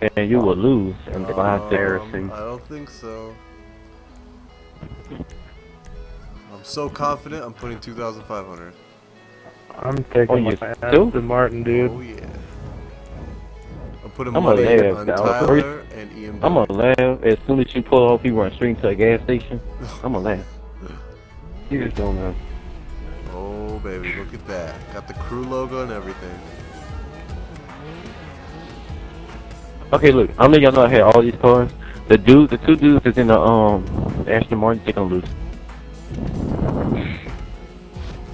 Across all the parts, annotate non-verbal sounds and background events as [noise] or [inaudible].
and you will lose. And Um, I think Embarrassing. I don't think so. I'm so confident. I'm putting 2,500. I'm taking Oh, my you ass do? to Martin, dude. Oh yeah. I'm putting I'm money gonna laugh, on dog. Tyler and Ian. I'm gonna laugh as soon as you pull off. You run straight to a gas station. [laughs] I'm gonna laugh. You just don't know. Oh baby, look at that. Got the crew logo and everything. Okay, look. I'm letting y'all know I had all these cars. The dude, the two dudes that's in the um Aston Martin, they're gonna lose.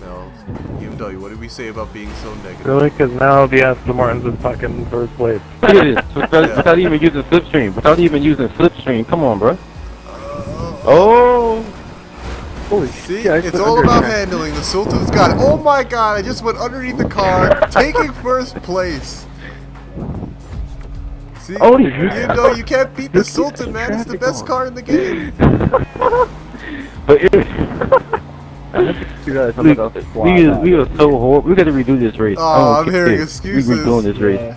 Now, EMW, what did we say about being so negative? Really? Because now the Aston Martin's in fucking first place. Look at this. [laughs] Without, without even using slipstream. Without even using slipstream. Come on, bro. Oh. Holy See, shit, it's all about handling. The Sultan's got it. Oh my god, I just went underneath the car, [laughs] taking first place. See, Oh, you know you can't beat the Sultan, man. It's the best on. car in the game. [laughs] but it, [laughs] You guys we, about to we, fly is- we are so horrible. We got to redo this race. Oh, I don't I'm care. hearing We excuses. redoing this race.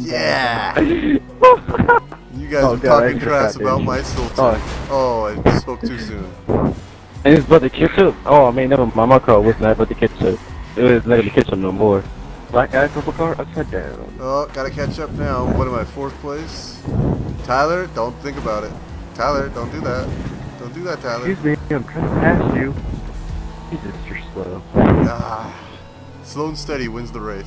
Yeah. You guys Oh, were God, talking extra trash about my Sultan. Oh. oh, I spoke too soon. And it's about to catch up. Oh man, never mind. My car was not about to catch up. It was not going to catch up no more. Black guy, purple car, upside down. Oh, gotta catch up now. What am I, fourth place? Tyler, don't think about it. Tyler, don't do that. Don't do that, Tyler. Excuse me, I'm trying to pass you. Jesus, you're slow. Ah, slow and steady wins the race.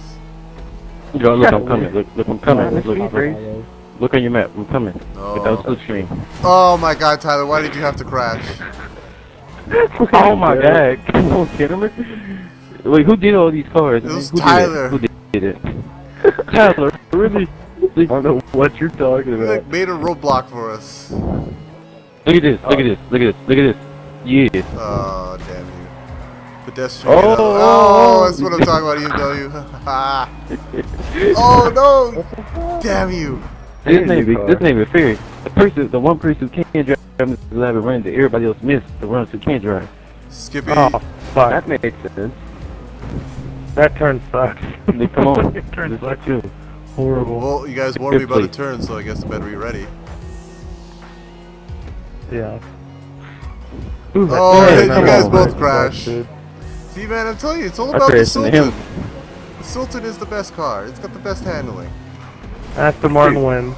Yo, look, I'm coming. Look, look, I'm coming. Look, this look, look, look on your map. I'm coming. Without Oh. slipstream. oh my god, Tyler, why did you have to crash? [laughs] Oh my god. Come on, gentlemen. Wait, who did all these cars? It man? was who Tyler. Did it? Who did it? [laughs] Tyler, really? I don't know what you're talking about. like, made a roadblock for us. Look at this, look at this, look at this, look at this. Yeah. Oh, damn you. Pedestrian. Oh. oh that's what I'm talking about, EMW. [laughs] [laughs] oh no! Damn you. This name, Crazy be, this name is fair. The person, the one person who can't drive is allowed to run that everybody else missed the ones who can't drive. Skippy. Oh, fuck. That makes sense. That turn sucks. They come on. [laughs] that turn This sucks. too. Horrible. Well, you guys warned me about the turn, so I guess I better be ready. Yeah. Ooh, Oh, that- hey, you come guys on, both crashed. See, man, I'm telling you, it's all I about the Sultan. him. The Sultan is the best car. It's got the best handling. Aston Martin wins.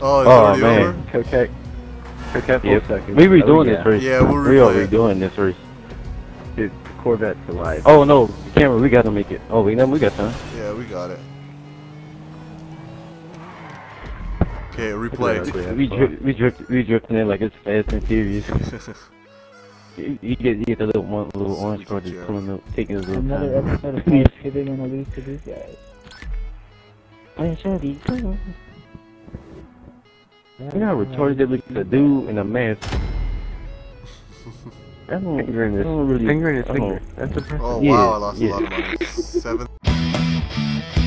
Oh, it's Oh man. over? Okay. Okay, Yep. second. We redoing Oh, this race. Yeah, we'll We are redoing this race. Dude, Corvette's alive. Oh no, the camera, we gotta make it. Oh, we know we got time. Yeah, we got it. Okay, replay. we, dri- we, drift, we drifting in like it's fast and furious. [laughs] you, you get you get the little one little orange car just pulling up, taking his little Another time. episode of Thanksgiving and a lose to these guys. Man, Chevy, come on. You know how retarded that looks a dude in a mask. I don't, oh, Finger in I his, don't really, finger in his oh. finger. That's impressive. Oh, Yeah, wow, I lost yeah. a lot of money. Seven. [laughs]